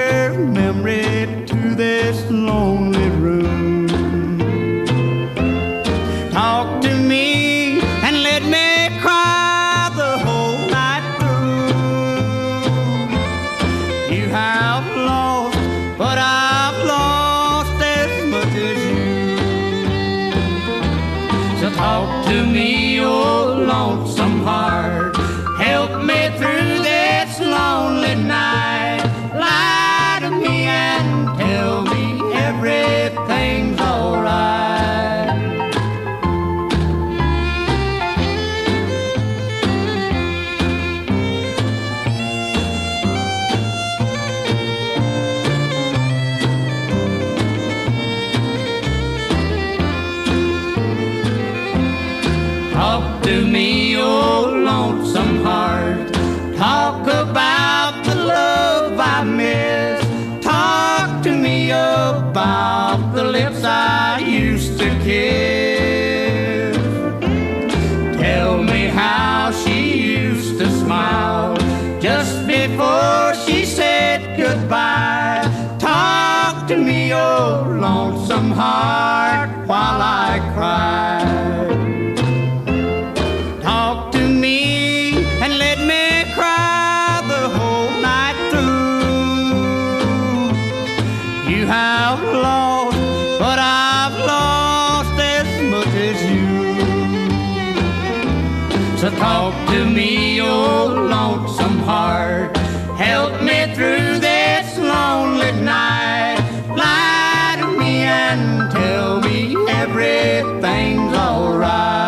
their memory to this lonely room. Talk to me and let me cry the whole night through. You have lost, but I've lost as much as you. So talk to me. Talk to me, oh lonesome heart. Talk about the love I miss. Talk to me about the lips I used to kiss. Tell me how she used to smile just before she said goodbye. Talk to me, oh lonesome heart, while I cry. You have lost, but I've lost as much as you. So talk to me, oh lonesome heart. Help me through this lonely night. Lie to me and tell me everything's alright.